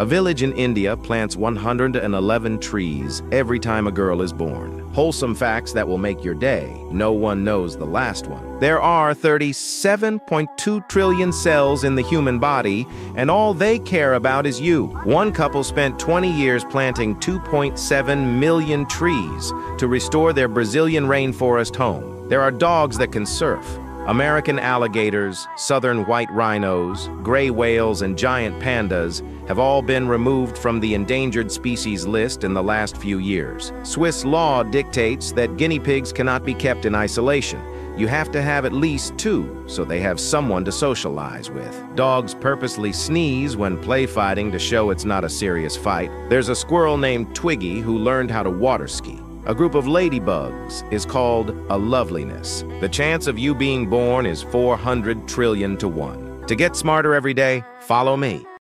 A village in India plants 111 trees every time a girl is born. Wholesome facts that will make your day. No one knows the last one. There are 37.2 trillion cells in the human body, and all they care about is you. One couple spent 20 years planting 2.7 million trees to restore their Brazilian rainforest home. There are dogs that can surf, American alligators, southern white rhinos, gray whales, and giant pandas have all been removed from the endangered species list in the last few years. Swiss law dictates that guinea pigs cannot be kept in isolation. You have to have at least two, so they have someone to socialize with. Dogs purposely sneeze when play fighting to show it's not a serious fight. There's a squirrel named Twiggy who learned how to water ski. A group of ladybugs is called a loveliness. The chance of you being born is 400 trillion to one. To get smarter every day, follow me.